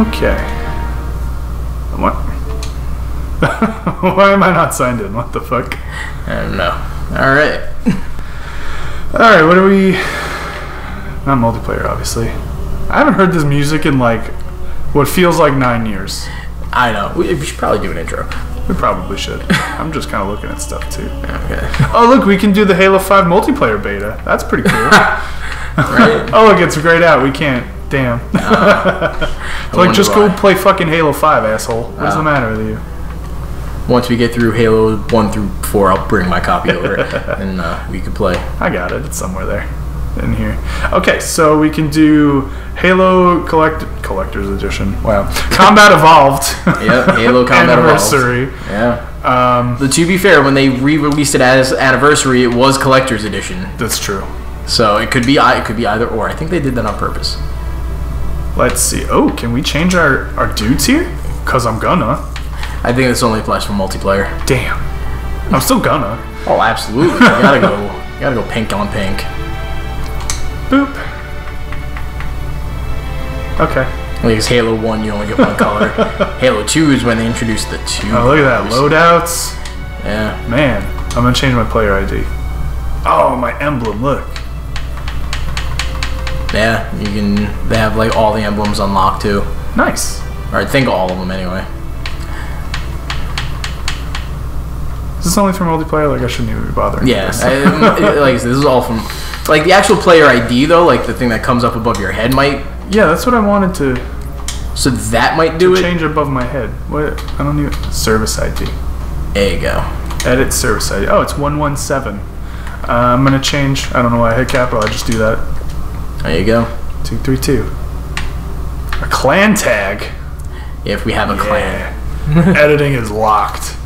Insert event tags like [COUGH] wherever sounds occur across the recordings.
Okay. What? [LAUGHS] Why am I not signed in? What the fuck? I don't know. All right. Alright, what are we. Not multiplayer, obviously. I haven't heard this music in like what feels like nine years. I know. We, we should probably do an intro. We probably should. [LAUGHS] I'm just kind of looking at stuff too. Okay. Oh, look, we can do the Halo 5 multiplayer beta. That's pretty cool. [LAUGHS] right. oh, look, it's grayed out. We can't. Damn. [LAUGHS] it's like, wonder just go play fucking Halo 5, asshole. What's the Oh. matter with you? Once we get through Halo one through four, I'll bring my copy over [LAUGHS] and uh, we can play. I got it. It's somewhere there. In here. Okay, so we can do Halo Collect Collector's Edition. Wow. [LAUGHS] Combat Evolved. Yep, Halo Combat Evolved. Anniversary. Yeah. Um, But to be fair, when they re-released it as Anniversary, it was Collector's Edition. that's true. So it could be it could be either or. I think they did that on purpose. Let's see. Oh, can we change our, our dudes here? Cause I'm gonna. I think this only applies for multiplayer. Damn. I'm still gonna. Oh, absolutely. you gotta go. You gotta go pink on pink. Boop. Okay. Like Halo One, you only get one color. [LAUGHS] Halo Two is when they introduced the two. Oh, look at that. Loadouts. Yeah. Man, I'm gonna change my player ID. Oh, my emblem. Look. Yeah. You can. They have like all the emblems unlocked too, Nice. or I think all of them anyway. Is this only for multiplayer? Like I shouldn't even be bothering. Yeah. this. I, [LAUGHS] like I said, this is all from. Like the actual player ID though, like the thing that comes up above your head might. yeah, that's what I wanted to So that might do it. change above my head. What? I don't even. Service ID. There you go. Edit service ID. Oh, it's 117. Uh, I'm gonna change. I don't know why I hit capital. I just do that. There you go. 232. A clan tag. If we have a clan, [LAUGHS] Editing is locked.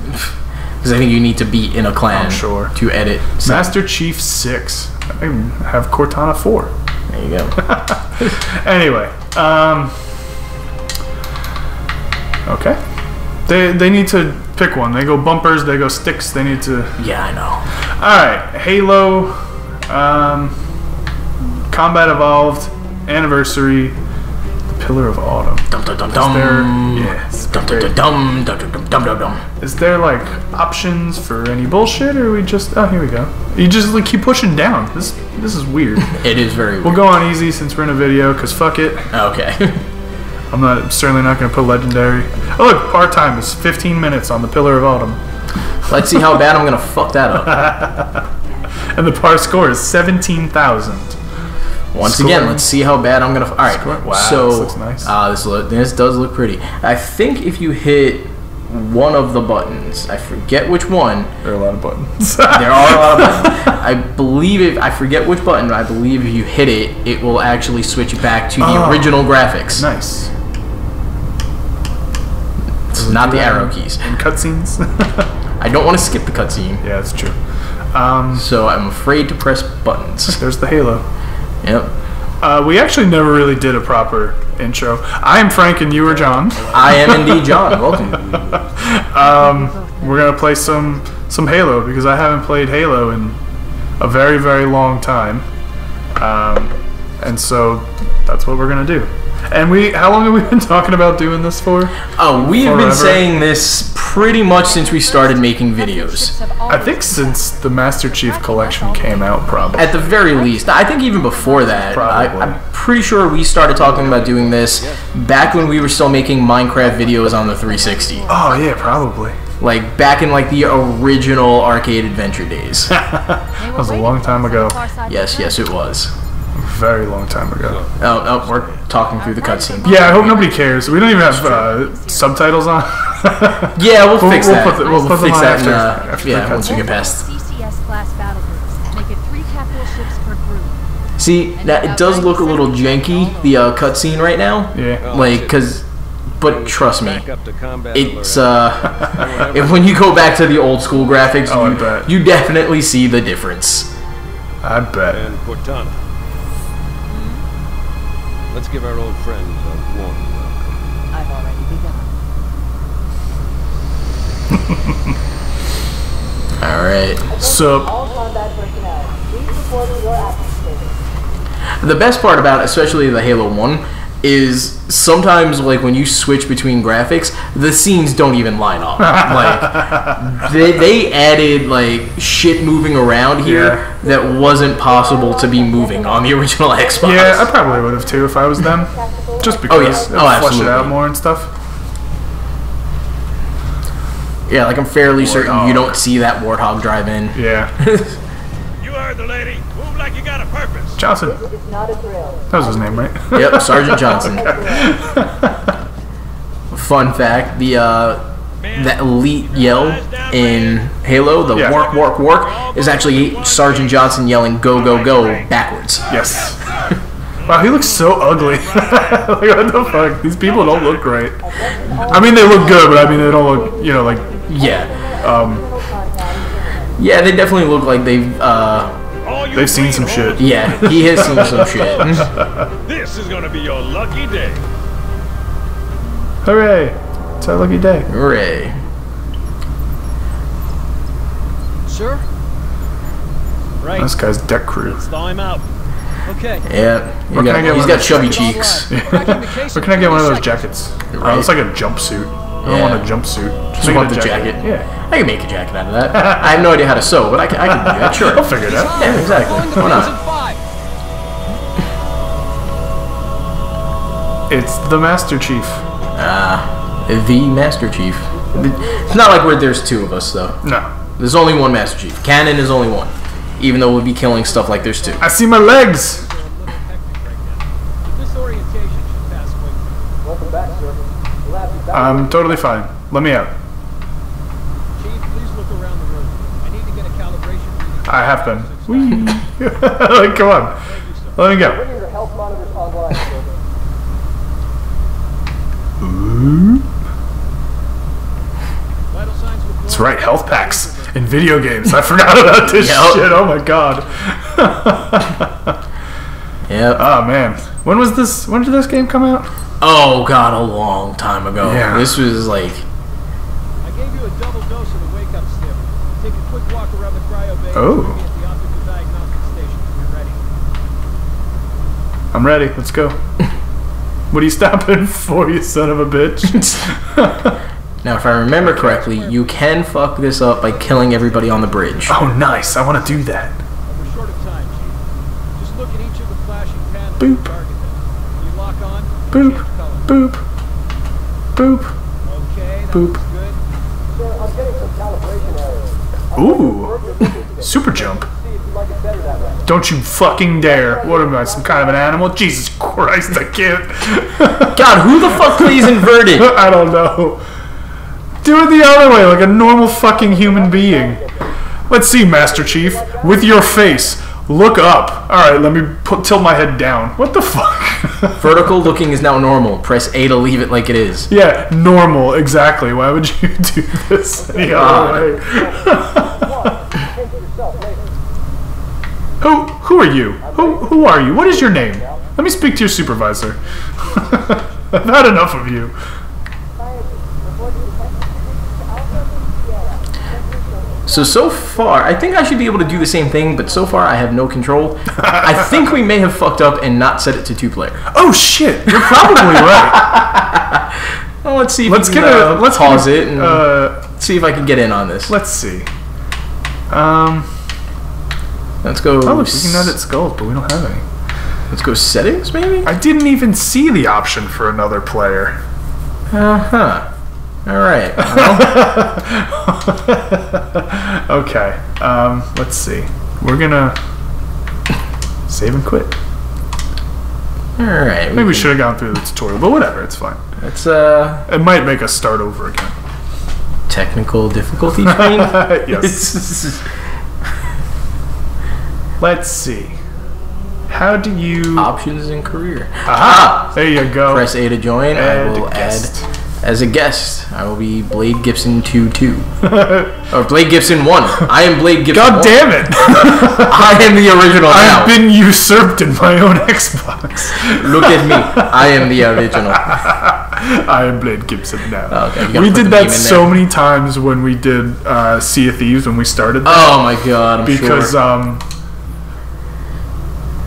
because I think you need to be in a clan I'm sure. to edit. So, Master Chief 6. I have Cortana 4. there you go. [LAUGHS] Anyway, um. Okay. They, they need to pick one. They go bumpers, they go sticks, they need to. yeah, I know. Alright, Halo, um, Combat Evolved Anniversary, The Pillar of Autumn. Dum dum dum dum. There, yeah. Dum dum dum dum dum dum dum dum. Is there like options for any bullshit, or we just? Oh, here we go. You just like keep pushing down. This this is weird. [LAUGHS] it is very. Weird. We'll go on easy since we're in a video, cause fuck it. Okay. [LAUGHS] I'm not certainly not gonna put legendary. Oh look, our time is 15 minutes on the Pillar of Autumn. Let's see how bad I'm gonna fuck that up. [LAUGHS] and the par score is 17,000. Once Score. again, let's see how bad I'm gonna. All right. Score. Wow, so this looks nice. uh, this look, this does look pretty. I think if you hit one of the buttons, I forget which one. There are a lot of buttons. [LAUGHS] There are a lot of [LAUGHS] buttons. I believe if I forget which button, but I believe if you hit it, it will actually switch back to the Oh. original graphics. nice. It's not the arrow keys. And cutscenes. [LAUGHS] I don't want to skip the cutscene, yeah, that's true. Um, so I'm afraid to press buttons. there's the Halo. Yep. Uh, we actually never really did a proper intro. I am Frank and you are John. I am indeed John. [LAUGHS] Welcome. Um, we're gonna play some some Halo because I haven't played Halo in a very very long time, um, and so that's what we're gonna do. And we, how long have we been talking about doing this for? Oh, we have been saying this pretty much since we started making videos. I think since the Master Chief Collection came out, probably. At the very least, I think even before that, I, Probably. I'm pretty sure we started talking about doing this back when we were still making Minecraft videos on the 360. Oh yeah, probably. Like back in like the original arcade adventure days. [LAUGHS] That was a long time ago. yes, yes, it was. Very long time ago. Oh, oh, we're talking through the cutscene. Yeah, I hope nobody cares. We don't even have uh, subtitles on. [LAUGHS] Yeah, we'll, We'll- fix we'll that. put the- we'll put them fix on that. in, after- uh, after the yeah, once we get past. CCS class battle groups. Make it three capital ships per group. See, that it does look a little janky the uh, cutscene right now. yeah. Like, cause, but trust me, Back up to combat it's uh, [LAUGHS] [LAUGHS] if when you go back to the old school graphics, Oh, you, you definitely see the difference. I bet. Let's give our old friends a warm welcome. I've already begun. [LAUGHS] Alright, so... The best part about, it, especially the Halo 1, is sometimes like when you switch between graphics, the scenes don't even line up. [LAUGHS] like they, they added like shit moving around here Yeah. that wasn't possible to be moving on the [LAUGHS] original Xbox. Yeah, I probably would have too if I was them. Just oh, because Oh, yeah. it Oh, flesh it out more and stuff. yeah, like I'm fairly certain you don't see that Warthog drive in. Yeah. [LAUGHS] You heard the lady. Move like you got a purpose. Johnson. That was his name, right? Yep, Sergeant [LAUGHS] Johnson. Fun fact: the uh, the elite yell in Halo, the Yeah. work, work, work, is actually Sergeant Johnson yelling "Go, go, go" backwards. yes. [LAUGHS] [LAUGHS] Wow, he looks so ugly. like, what the fuck? These people don't look great. I mean, they look good, but I mean, they don't look, you know, like, Yeah, um, yeah, they definitely look like they've. Uh, All you they've seen some shit. yeah, he has seen some [LAUGHS] shit. This is gonna be your lucky day. Hooray! It's our lucky day. Hooray! Sir? Right. This guy's deck crew. Thaw him out. Okay. Yeah, he Where got, get he's one got chubby cheeks. right. Back in the case Where can I get one of those jackets? Right. Oh, it's like a jumpsuit. I don't Yeah. want a jumpsuit. Just want the jacket. Yeah. I can make a jacket out of that. I have no idea how to sew, but I can, I can do that. [LAUGHS] Sure. I'll figure it out. Yeah, exactly. Why not? It's the Master Chief. Ah, the Master Chief. It's not like we're, there's two of us though. No. There's only one Master Chief. Canon is only one. Even though we'll be killing stuff like there's two. I see my legs. The disorientation should pass quickly. I'm totally fine. Let me out. Chief, please look around the room. I need to get a calibration reading. I have been. Whee. [LAUGHS] come on. Let me go. Vital signs look That's right, health packs in video games. I forgot about this [LAUGHS] Yep. shit. Oh my god. [LAUGHS] Yep. Oh man. When was this? When did this game come out? Oh god, a long time ago. Yeah. This was like I gave you a double dose of the wake up stiff. Take a quick walk around the cryo bay. Oh. Meet me at the optical diagnostic station when you're ready. I'm ready. Let's go. [LAUGHS] What are you stopping for, you son of a bitch? [LAUGHS] now if I remember correctly, you can fuck this up by killing everybody on the bridge. oh, nice. I want to do that. And we're short of time, Chief. Just look at each of the flashing panels Boop. and target them. When you lock on, Boop. Boop. Boop. Boop. Ooh. Super jump. Don't you fucking dare. What am I, some kind of an animal? Jesus Christ, I can't. [LAUGHS] God, who the fuck plays inverted? [LAUGHS] I don't know. Do it the other way, like a normal fucking human being. Let's see, Master Chief. With your face. Look up. Alright, let me put, tilt my head down. What the fuck? [LAUGHS] Vertical looking is now normal. Press A to leave it like it is. yeah, normal, exactly. Why would you [LAUGHS] do this any other way? [LAUGHS] who, who are you? Who, who are you? What is your name? Let me speak to your supervisor. I've had enough of you. So so far, I think I should be able to do the same thing, but so far I have no control. [LAUGHS] I think we may have fucked up and not set it to two player. Oh shit! You're probably [LAUGHS] right. Well, let's see if Let's get a uh, let's pause get, it and Uh, see if I can get in on this. let's see. Um. Let's go. Oh, we can edit skulls, but we don't have any. Let's go settings, maybe. I didn't even see the option for another player. Uh huh. All right. [LAUGHS] Well, okay. Um. Let's see. We're gonna save and quit. all right. Maybe we should have gone through the tutorial, but whatever. It's fine. It's uh It might make us start over again. technical difficulty [LAUGHS] yes. [LAUGHS] Let's see. How do you? Options in career. Aha! There you go. Press A to join. I will guest. add as a guest. I will be Blade Gibson 2 2. [LAUGHS] or Blade Gibson 1. I am Blade Gibson. God 1. damn it! [LAUGHS] I am the original. I've been usurped in my own Xbox. [LAUGHS] Look at me. I am the original. I am Blade Gibson now. Oh, okay, we did that so many times when we did uh, Sea of Thieves when we started. that, Oh my god, I'm because sure. um.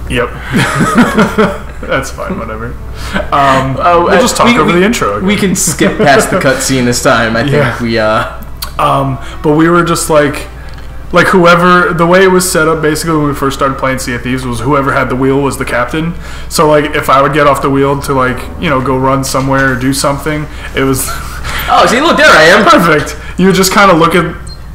Yep. That's fine, whatever. Um, [LAUGHS] Oh, we'll just talk we- over we- the intro. Again. We can skip past the [LAUGHS] cutscene this time. I think Yeah. we uh Um, but we were just like, like whoever the way it was set up basically when we first started playing Sea of Thieves was whoever had the wheel was the captain. So like if I would get off the wheel to like you know go run somewhere or do something, it was [LAUGHS] Oh, see, look there I am. perfect. You would just kind of look at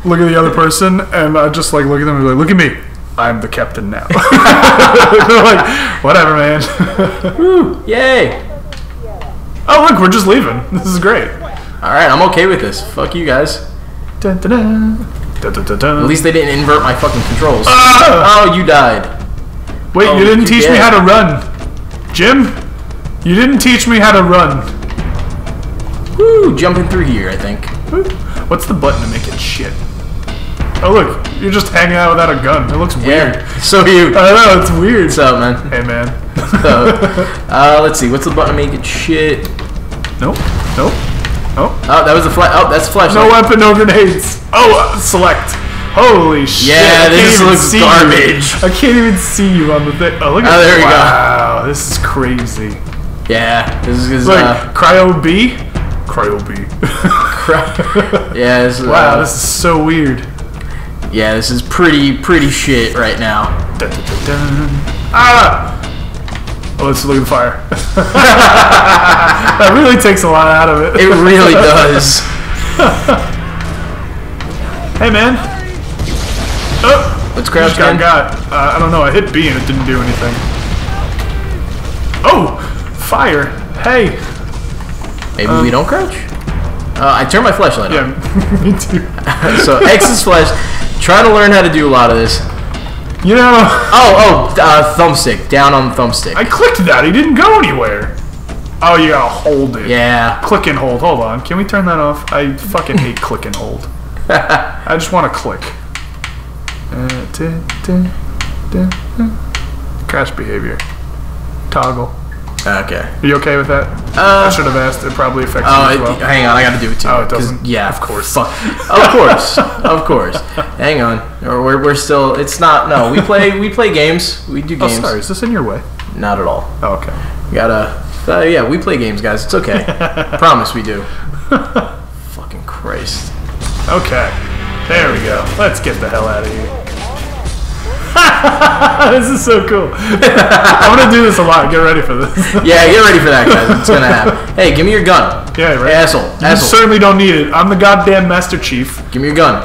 look at the other person and I just like look at them and be like, look at me. I'm the captain now. [LAUGHS] They're like, whatever, man. [LAUGHS] Yay! oh, look, we're just leaving. This is great. All right, I'm okay with this. Fuck you guys. Dun, dun, dun. At least they didn't invert my fucking controls. Ah! Oh, you died. Wait, Oh, you didn't you teach me how to run. Jim? You didn't teach me how to run. Woo! Jumping through here, I think. What's the button to make it shit? Oh, look. You're just hanging out without a gun. It looks weird. Yeah. [LAUGHS] So you. I don't know. It's weird. What's up, man? Hey, man. So, [LAUGHS] uh, let's see. What's the button to make it shit? nope. Nope. Nope. Oh, that was a flash. Oh, that's a flashlight. No weapon, no grenades. Oh, uh, select. Holy shit. Yeah, I can't this even looks see you. garbage. I can't even see you on the thing. Oh, look at Oh, there we go. Wow, this is crazy. Yeah, this is It's uh, like Cryo Bay. Cryo Bay. [LAUGHS] yeah, this is, wow, uh, this is so weird. Yeah, this is pretty pretty shit right now. Dun, dun, dun. Ah! Oh, let's look at the fire. [LAUGHS] that really takes a lot out of it. It really does. [LAUGHS] hey, man. Oh, Let's crouch got got. Uh, I don't know. I hit B and it didn't do anything. Oh, fire. Hey. Maybe we don't crouch. Uh, I turned my flashlight on. Yeah, [LAUGHS] me too. So X is flash. Trying to learn how to do a lot of this. You know, Oh, oh, uh, thumbstick. Down on the thumbstick. I clicked that. He didn't go anywhere. Oh, you gotta hold it. yeah. Click and hold. Hold on. Can we turn that off? I fucking hate [LAUGHS] click and hold. [LAUGHS] I just want to click. Uh. Crash behavior. Toggle. Okay. Are you okay with that? Uh, I should have asked. It probably affects Oh, you as well. hang on. I got to do it too. Oh, it doesn't? Yeah, Of course. Fuck. Of course. [LAUGHS] of course. Hang on. Or We're, we're still. It's not. No, we [LAUGHS] play. We play games. We do Oh, games. sorry. Is this in your way? Not at all. Oh, okay. We gotta. Uh, yeah, we play games, guys. It's okay. [LAUGHS] Promise we do. Fucking Christ. Okay. There we go. Let's get the hell out of here. [LAUGHS] this is so cool. [LAUGHS] I'm gonna do this a lot. Get ready for this. [LAUGHS] Yeah, get ready for that, guys. It's gonna happen. Hey, give me your gun. Yeah, right. Asshole. You Asshole. certainly don't need it. I'm the goddamn Master Chief. Give me your gun.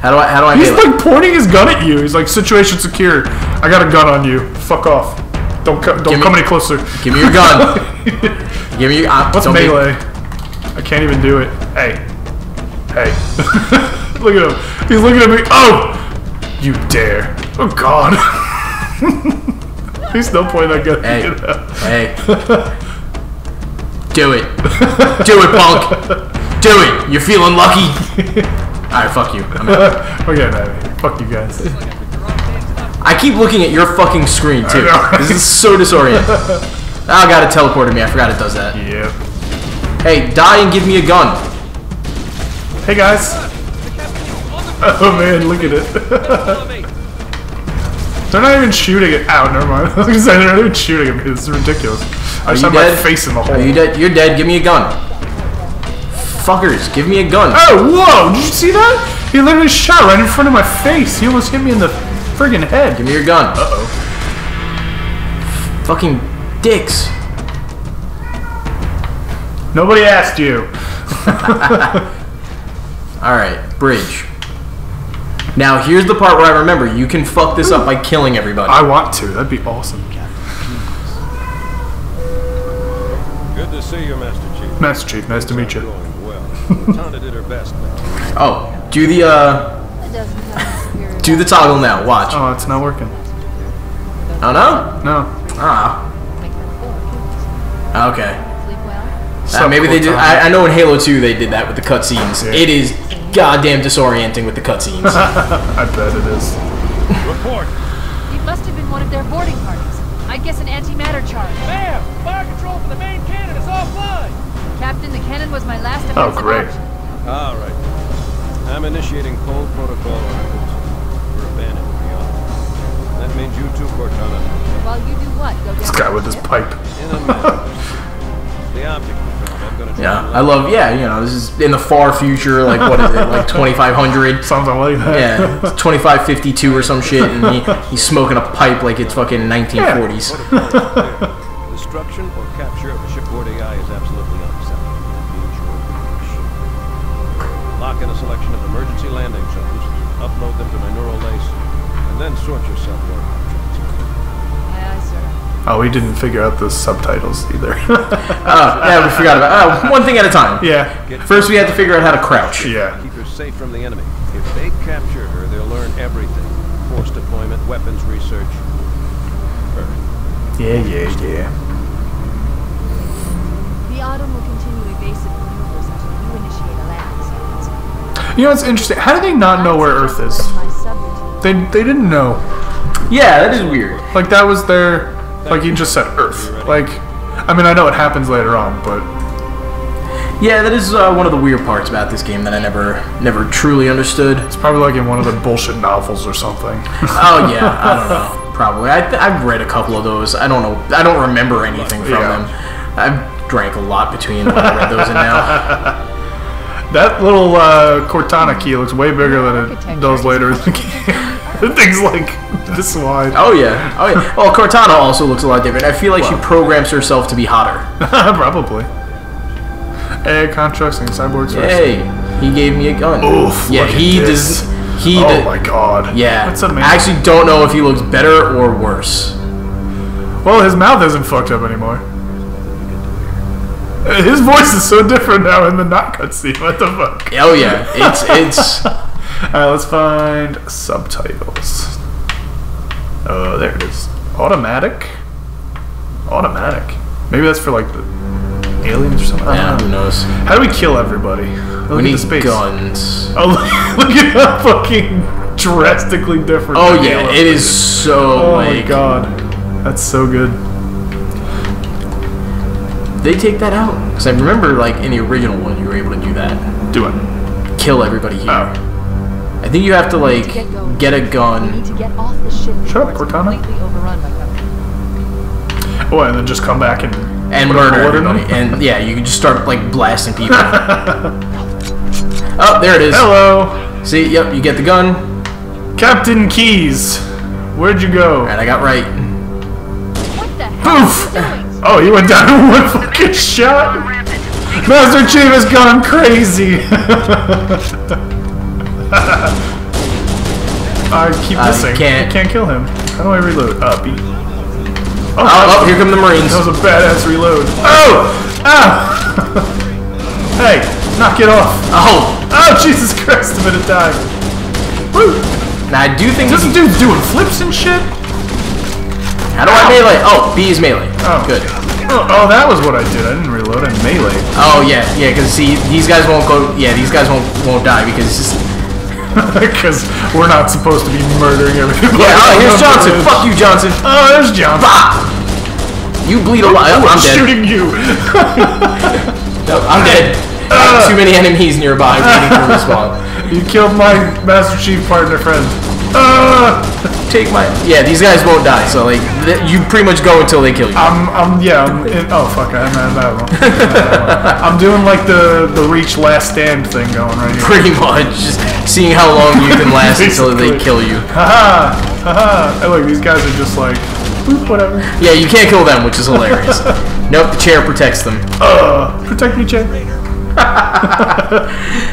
How do I? How do I? He's like pointing his gun at you. He's like, "Situation secure. I got a gun on you. Fuck off. Don't co- don't Give me- come any closer." Give me your gun. give me your. Uh, What's melee? I can't even do it. Hey, hey, look at him. He's looking at me. Oh, you dare! Oh God. There's no point I that gun. Hey. Out. Hey. Do it. Do it, punk. Do it. You're feeling lucky. Alright, fuck you. I'm out. We're getting out of here. Fuck you guys. I keep looking at your fucking screen, too. know, right? This is so disorienting. [LAUGHS] Oh, God, it teleported me. I forgot it does that. Yeah. Hey, die and give me a gun. Hey guys. Oh man, look at it. [LAUGHS] They're not even shooting it. Ow, never mind. [LAUGHS] I was gonna say they're not even shooting at me. This is ridiculous. I just you have my dead? face in the hole. Are you dead? You're dead. Give me a gun. Fuckers, give me a gun. Oh, whoa! Did you see that? He literally shot right in front of my face. He almost hit me in the friggin' head. Give me your gun. Uh oh. Fucking dicks. Nobody asked you. [LAUGHS] Alright, bridge. Now, here's the part where I remember you can fuck this up by killing everybody. I want to. That'd be awesome. Good to see you, Master Chief. Master Chief, nice to meet you. Going well. Did her best. Oh, do the uh, It doesn't have spirit. do the toggle now. Watch. Oh, it's not working. Oh no. No. Ah. Make that four. Okay. Sleep well. Uh, maybe they did. I, I know in Halo 2 they did that with the cutscenes. Yeah. It is goddamn disorienting with the cutscenes. [LAUGHS] I bet it is. Report! It must have been one of their boarding parties. I guess an antimatter charge. Ma'am, fire control for the main cannon is offline. Captain, the cannon was my last Oh, great. option. All right. I'm initiating Cole protocol on Wilson. We're abandoned beyond. That That means you too, Cortana. While you do what? Go down This guy with his pipe. In a minute. [LAUGHS] the object we found, I'm gonna try Yeah, I love. Yeah, you know, this is in the far future. Like what is it? Like [LAUGHS] 2500. Something like that. Yeah, [LAUGHS] 2552 or some shit, and he, he's smoking a pipe like it's fucking 1940s. [LAUGHS] Destruction or capture of a shipboard AI is absolutely unacceptable. It means your wish. Lock in a selection of emergency landing zones, upload them to my neural lace, and then sort yourself your Oh, we didn't figure out the subtitles either. [LAUGHS] Oh, yeah, we forgot about. Oh, one thing at a time. yeah. First, we had to figure out how to crouch. Yeah. Keep her safe from the enemy. If they capture her, they'll learn everything. Force deployment, weapons research. Perfect. Yeah, yeah, yeah. The Autumn will continue evasive maneuvers until you initiate a land sequence. You know what's interesting? How do they not know where Earth is? They they didn't know. Yeah, that is weird. Like that was their like you just said Earth. Like I mean I know it happens later on, but Yeah, that is uh, one of the weird parts about this game that I never, never truly understood. it's probably like in one of the bullshit novels or something. [LAUGHS] Oh yeah, I don't know. Probably. I, I've read a couple of those. I don't know. I don't remember anything from Yeah. them. I've drank a lot between when I read those and now. [LAUGHS] that little uh, Cortana key looks way bigger than it does later in the [LAUGHS] game. The [LAUGHS] thing's like this wide. Oh yeah. Oh yeah. Well, Cortana also looks a lot different. I feel like she programs herself to be hotter. [LAUGHS] Probably. AI constructs and cyborgs. Hey, he gave me a gun. Oof, Yeah, he this. does. He. Oh my god. Yeah. That's amazing. I actually don't know if he looks better or worse. Well, his mouth isn't fucked up anymore. His voice is so different now in the not cutscene. What the fuck? Oh yeah. It's it's. [LAUGHS] Alright, let's find subtitles. Oh, there it is. Automatic? Automatic. Maybe that's for like the aliens or something. I Yeah, don't who know. knows? How do we kill everybody? Look We need space. guns. [LAUGHS] Oh, look, look at how fucking drastically different. Oh yeah, it is so Oh like. my god. That's so good. They take that out because I remember like in the original one you were able to do that. Do it. Kill everybody here. Oh. I think you have to like Get get a We need gun. to get off the ship Shut up, Cortana. completely overrun by company. Oh, and then just come back and and murder everybody. And yeah, you can just start like blasting people. [LAUGHS] oh, there it is. Hello, See, yep, you get the gun. Captain Keyes. Where'd you go? Alright, I got right. What the hell Poof! are you doing? Oh, you went down in [LAUGHS] one fucking shot. Master Chief has gone crazy. [LAUGHS] [LAUGHS] I keep Uh, missing. can't- I can't kill him. How do I reload? Uh, B. Oh, Oh, oh, here come the Marines. That was a badass reload. Oh! Ah! [LAUGHS] hey, knock it off. Oh, Oh, Jesus Christ, I'm gonna die. Woo! now I do think. This dude's doing flips and shit. How do I melee? Oh, B is melee. Oh. Good. Oh, oh, that was what I did. I didn't reload. I melee. Oh yeah, yeah. Because see, these guys won't go. Yeah, these guys won't won't die because it's just. [LAUGHS] Because we're not supposed to be murdering everybody. Yeah. Oh, here's Johnson. Fuck you, Johnson. Oh, there's Johnson. Bah! You bleed a lot. Oh, I'm dead. shooting you. [LAUGHS] No, I'm dead. Have too many enemies nearby waiting to respawn. [LAUGHS] you killed my Master Chief partner friend. Uh, Take my. Yeah, these guys won't die. So like, th- you pretty much go until they kill you. I'm, I'm, yeah, I'm in, oh fuck, I'm out of that one. [LAUGHS] I'm doing like the the reach last stand thing going right here. Pretty much, just seeing how long you can last [LAUGHS] until they kill you. [LAUGHS] Haha, haha. Hey, look, these guys are just like, boop, whatever. Yeah, you can't kill them, which is hilarious. nope, the chair protects them. Uh, protect me, Jay.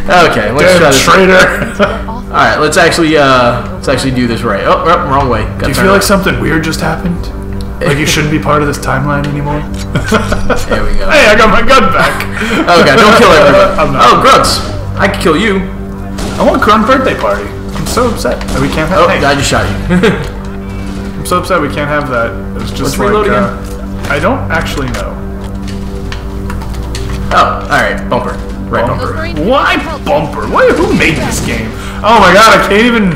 Okay, let's try Damn this. traitor. All right, let's actually uh, let's actually do this right. Oh, oh wrong way. Do you feel like something weird just happened? Like you shouldn't be part of this timeline anymore? [LAUGHS] There we go. Hey, I got my gun back. Okay, don't kill [LAUGHS] everyone. Oh, Grunts, I could kill you. I want a Grunt birthday party. I'm so upset that we can't have. Oh, hey, I just shot you. [LAUGHS] I'm so upset we can't have that. It's just Let's like. reload uh, I don't actually know. oh, all right, bumper, right Those bumper. Why bumper? Why, who made this game? Oh my god, I can't even.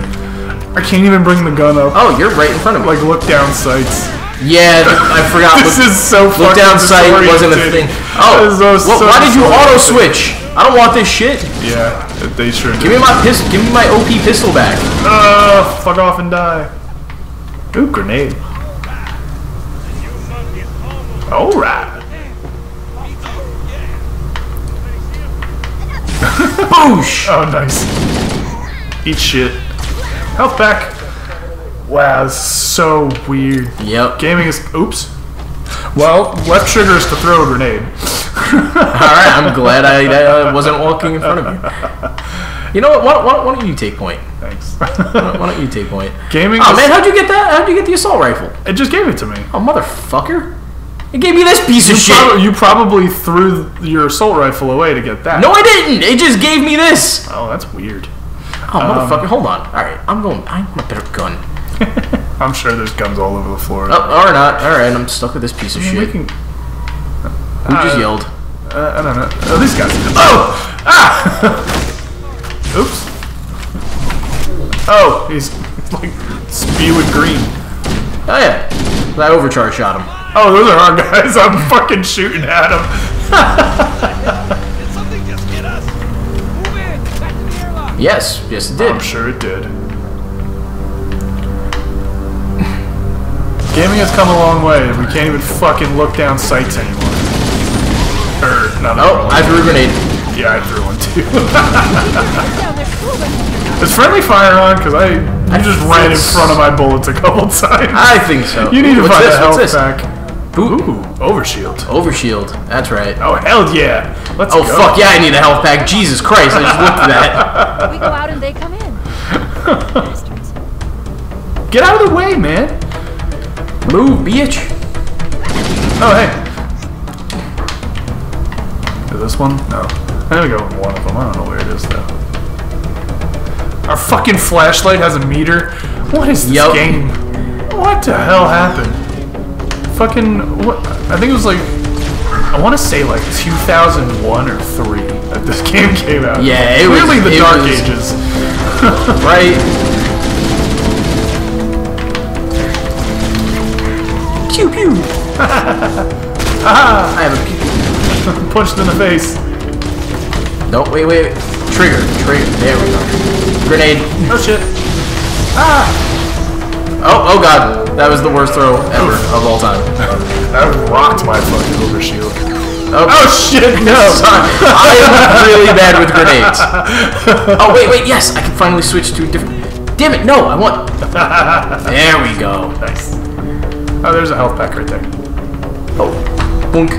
I can't even bring the gun up. Oh, you're right in front of me. Like look down sights. Yeah, I forgot. [LAUGHS] This look, is so look down sight wasn't a thing. Oh, so- so why did you auto switch? I don't want this shit. Yeah, they sure Give me my pistol. Give me my OP pistol back. Uh, fuck off and die. Ooh, grenade. Alright. Boosh! Oh, nice. Eat shit. Health back. Wow, this is so weird. Yep. Gaming is. Oops. Well, left trigger is to throw a grenade. [LAUGHS] Alright, I'm glad I uh, wasn't walking in front of you. You know what? Why, why, why don't you take point? Thanks. Why don't, why don't you take point? Gaming. Oh man, how'd you get that? How'd you get the assault rifle? it just gave it to me. Oh motherfucker! It gave me this piece of You, shit. prob- you probably threw your assault rifle away to get that. no, I didn't. It just gave me this. Oh, that's weird. Oh motherfucker! Hold on. All right, I'm going. I want a better gun. [LAUGHS] I'm sure there's guns all over the floor. Oh, or not. All right, I'm stuck with this piece of I mean, shit. we can. Who just uh, yelled? Uh, I don't know. Oh, these guys. Oh! Ah! [LAUGHS] Oops. Oh, he's like spewing green. Oh yeah, that overcharge shot him. Oh, those are our [LAUGHS] guys. I'm fucking shooting at them. Yes, yes it did. I'm sure it did. Gaming has come a long way. We can't even fucking look down sights anymore. Or, not Oh, I threw a grenade. Yeah, I threw one too. Down there, cool. Is friendly fire on? Because I, you just ran in front of my bullets a couple [LAUGHS] times. I think so. you need to What's find this? a health pack. Ooh, Ooh, overshield. overshield. That's right. Oh hell yeah! Let's Oh go. fuck yeah, I need a health pack. Jesus Christ, I just looked at that. [LAUGHS] We go out and they come in. [LAUGHS] Get out of the way, man! Move, bitch. Oh hey. Is this one? No. I'm gonna go with one of them. I don't know where it is though. Our fucking flashlight has a meter. What is this Yup. game? What the hell happened? Fucking what? I think it was like I want to say like 2001 or three that this [LAUGHS] game came out. Yeah, it was- really the it dark was- ages. [LAUGHS] Right. Pew pew. [LAUGHS] I have a pew. Punched in the face. No, wait, wait, wait. Trigger, trigger. There we go. Grenade. Oh shit. Ah! Oh, oh god. That was the worst throw ever of all time. [LAUGHS] That rocked my fucking overshield. Oh, Oh shit! No. [LAUGHS] I am really bad with grenades. [LAUGHS] Oh, wait, wait, yes, I can finally switch to a different. Damn it, no, I want. There we go. Nice. Oh, there's a health pack right there. Oh, boonk.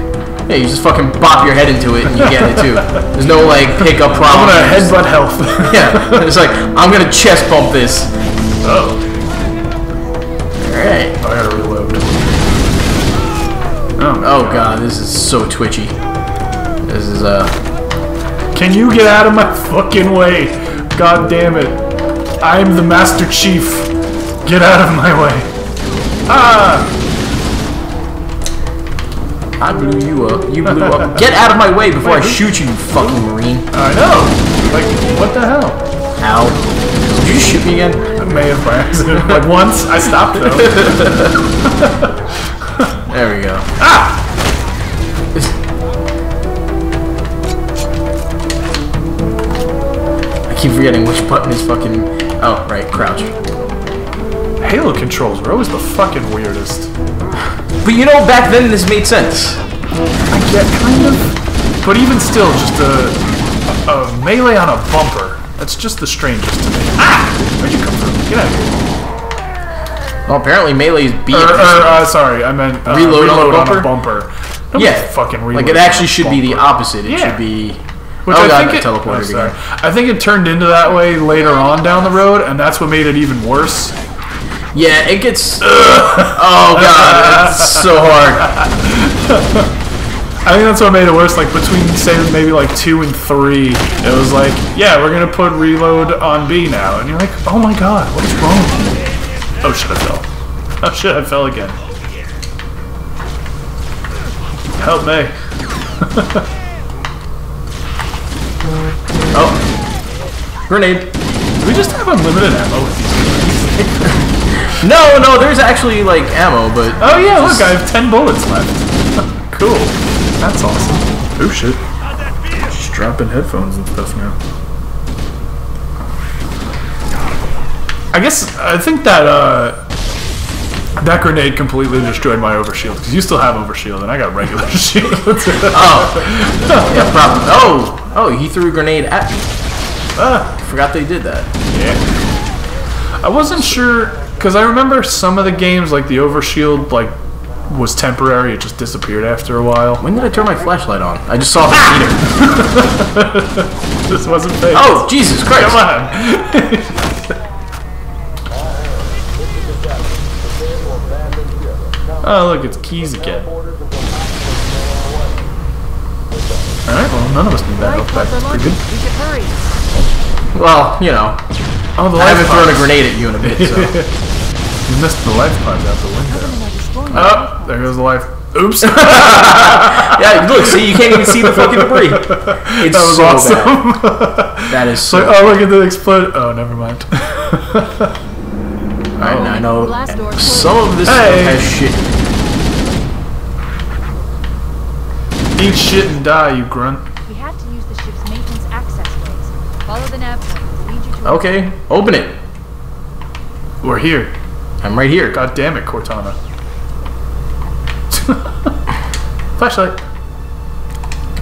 Yeah, you just fucking bop your head into it and you get it too. There's no like pickup problem. I'm gonna headbutt health. Yeah, it's like I'm gonna chest bump this. oh. Oh, Oh god, this is so twitchy. This is uh. Can you get out of my fucking way? God damn it. I'm the Master Chief. Get out of my way. Ah! I blew you up. You blew up. Get out of my way before I shoot you, you fucking marine. I know. Like, what the hell? Ow. Did you shoot me again? I may have by accident. Like once, I stopped though. [LAUGHS] There we go. ah! I keep forgetting which button is fucking. Oh, right, crouch. Halo controls were always the fucking weirdest. But you know, back then this made sense. I get kind of, but even still, just a, a, a melee on a bumper. That's just the strangest to me. Ah! Where'd you come from? Get out of here. Well, apparently melee is B. Or, or uh, sorry, I meant uh, Reload on a on bumper? a bumper. Nobody yeah, fucking reload like it actually should be the opposite. It Yeah. should be. Which oh I god, think the it, teleported oh. I think it turned into that way later on down the road, and that's what made it even worse. Yeah, it gets. [LAUGHS] oh god, it's so hard. [LAUGHS] I think that's what made it worse. Like between say maybe like two and three, it was like, yeah, we're gonna put reload on B now, and you're like, oh my god, what is wrong? Oh shit, I fell. Oh shit, I fell again. Help me. [LAUGHS] Oh, grenade. Do we just have unlimited ammo with these? [LAUGHS] No, no, there's actually like ammo, but Oh yeah, look, I have ten bullets left. [LAUGHS] cool. That's awesome. Oh shit. Just dropping headphones and stuff now. I guess I think that uh That grenade completely destroyed my overshield because you still have overshield and I got regular [LAUGHS] shield. Oh, [LAUGHS] yeah, problem. Oh, oh, he threw a grenade at me. Ah, Forgot they did that. yeah. I wasn't sure because I remember some of the games like the overshield like was temporary. It just disappeared after a while. When did I turn my flashlight on? I just saw the meter. [LAUGHS] This wasn't fake. Oh, Jesus Christ! come on! Oh look, it's Keyes again. All right, well none of us need that. Life That's pretty launching. good. We should hurry. Well, you know, Oh, the I haven't thrown a grenade at you in a bit, so. [LAUGHS] You missed the life pods out the window. Government are destroying the Oh, there goes the life. Oops. [LAUGHS] yeah, look, see, you can't even see the fucking debris. [LAUGHS] It's that was so awesome. bad. That is So, so. oh, look at the explode. Oh, never mind. I, I know door some of this Hey. stuff has shit. Eat shit and die, you grunt. We have to use the ship's maintenance access ways. Follow the nav points. Lead you to Okay, open it. We're here. I'm right here. God damn it, Cortana. [LAUGHS] Flashlight.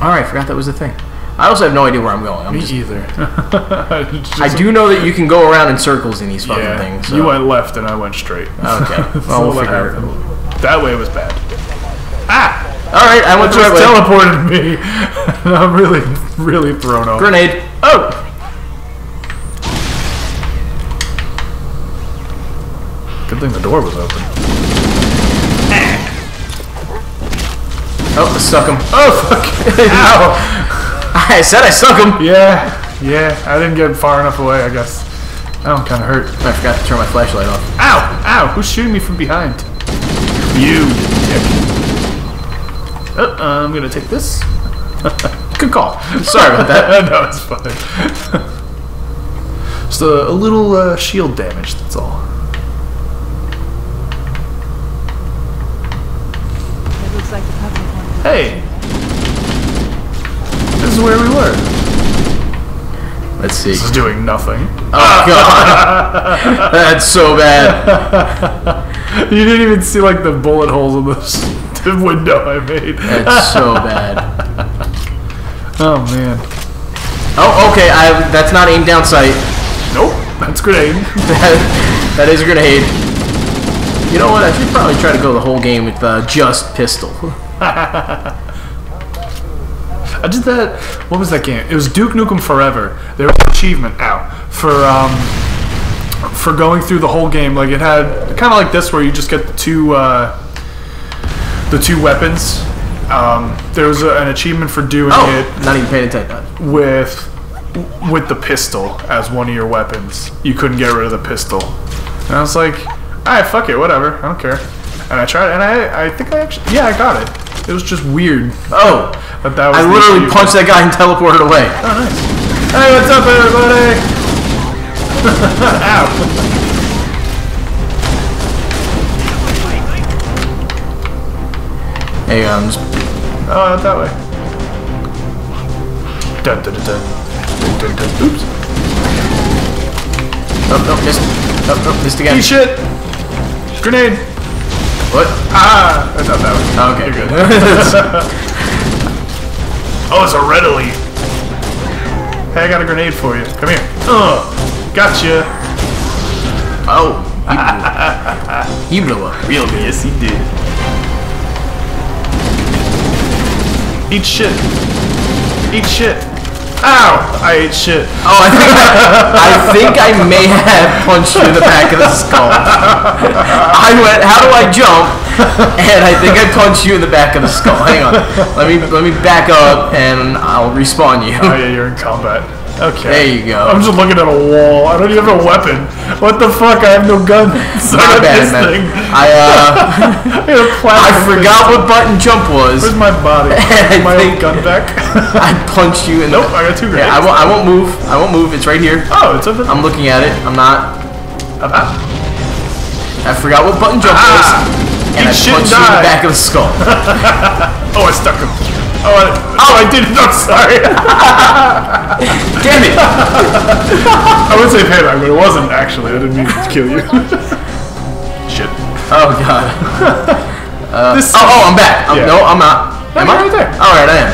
All right, forgot that was the thing. I also have no idea where I'm going. I'm Me just, either. [LAUGHS] I do know that you can go around in circles in these fucking Yeah, things. So. you went left and I went straight. Okay, [LAUGHS] That's well, we'll what figure it happened. That way was bad. Ah! All right, I went the just right way. teleported me. [LAUGHS] I'm really, really thrown off. Grenade. Oh! Good thing the door was open. Oh, I stuck him. Oh, fuck! [LAUGHS] Ow! I said I stuck him. Yeah, yeah, I didn't get far enough away, I guess. I'm kind of hurt. I forgot to turn my flashlight off. Ow! Ow! Who's shooting me from behind? You, dick. Oh, I'm gonna take this. [LAUGHS] Good call. Sorry about that. [LAUGHS] no, it's fine. [LAUGHS] Just a, a little uh, shield damage, that's all. That looks like the Covenant. Hey! This is where we were. Let's see. This is doing nothing. Oh god, that's so bad. You didn't even see like the bullet holes in this the window I made. That's so [LAUGHS] bad. Oh man. Oh, okay. I that's not aimed down sight. Nope, that's grenade. [LAUGHS] That, that is a grenade. You know what? I should probably try to go the whole game with uh, just pistol. [LAUGHS] I did that. What was that game? It was Duke Nukem Forever. There was an achievement out for um for going through the whole game. Like it had kind of like this, where you just get the two uh, the two weapons. Um, there was a, an achievement for doing Oh, it not even paying attention. with with the pistol as one of your weapons. You couldn't get rid of the pistol. And I was like, alright, fuck it, whatever. I don't care. And I tried, and I I think I actually yeah I got it. It was just weird. Oh, That that was I literally punched that guy and teleported away. Oh, nice. Hey, what's up, everybody? [LAUGHS] Ow. Um, just- Oh, that way. Dun, dun, dun, dun. Dun. Oops. oh, no, missed. Oh, no, missed again. Eat shit. Grenade. What? Ah, that's not that way. Okay, You're good. [LAUGHS] oh, it's a readily. Hey, I got a grenade for you. Come here. Oh, gotcha. oh, he blew, [LAUGHS] he blew up real good. Yes, he did. Eat shit. Eat shit. Ow! I ate shit. Oh, I think I think I may have punched you in the back of the skull. I went, how do I jump? And I think I punched you in the back of the skull. Hang on, let me let me back up and I'll respawn you. Oh yeah, you're in combat. Okay. There you go. I'm just looking at a wall. I don't even have a weapon. What the fuck? I have no gun. So [LAUGHS] My bad, man. thing. I uh, [LAUGHS] I, I forgot what button jump was. Where's my body? [LAUGHS] I my think- gun back. I punched you in nope, the. I got two grenades. Yeah, I won't. I won't move. I won't move. It's right here. Oh, it's there. I'm looking at it. I'm not. Ah. I forgot what button jump Ah. was, and I punched and you in the back of the skull. Oh, I stuck him. Oh, I, oh, I didn't. I'm sorry. [LAUGHS] Damn it! [LAUGHS] I would say payback, but it wasn't actually. I didn't mean to kill you. [LAUGHS] Shit. Oh god. Uh, this Oh, oh, I'm back. I'm, Yeah. No, I'm not. Am I right there. All right, I am.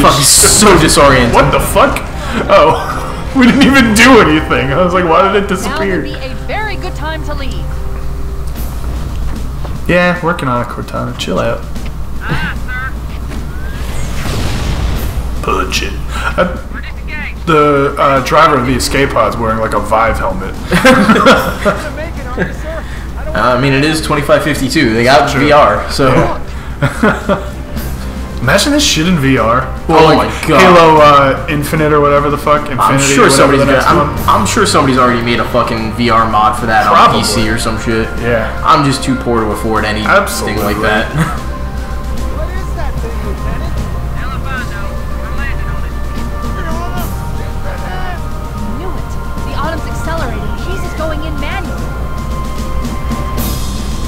Fuck, so disoriented. What the fuck? Oh, we didn't even do anything. I was like, why did it disappear? Now would disappear? be a very good time to leave. Yeah, working on it, Cortana. Chill out. Punch it. Uh, the uh, driver of the escape pod's wearing like a Vive helmet. To [LAUGHS] make it, are you, sir? I Uh, I mean, it is 2552. They got VR, so. [LAUGHS] Imagine this shit in VR. Oh Or, my God. Halo uh, Infinite or whatever the fuck. Infinity I'm sure somebody's the gonna. next I'm. I'm sure somebody's already made a fucking VR mod for that Probably. on PC or some shit. Yeah. I'm just too poor to afford anything Absolutely. like that. [LAUGHS]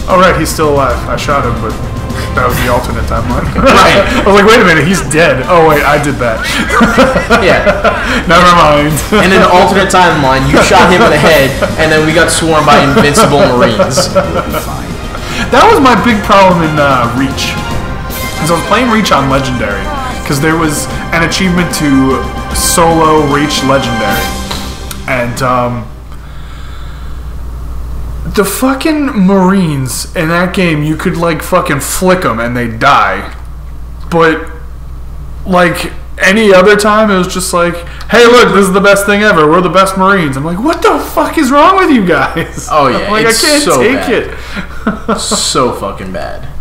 Oh right, he's still alive. I shot him, but that was the alternate timeline. [LAUGHS] Right. [LAUGHS] I was like, wait a minute, he's dead. Oh wait, I did that. yeah. [LAUGHS] Never mind. And in the alternate timeline, you shot him in the head, and then we got swarmed by invincible Marines. That was my big problem in uh, Reach. Because I was playing Reach on Legendary. Because there was an achievement to solo Reach Legendary. And, um. The fucking Marines in that game, you could, like, fucking flick them and they die. But, like, any other time, it was just like, hey, look, this is the best thing ever. We're the best Marines. I'm like, what the fuck is wrong with you guys? Oh, [LAUGHS] yeah, like, I can't so take bad. it. so fucking bad.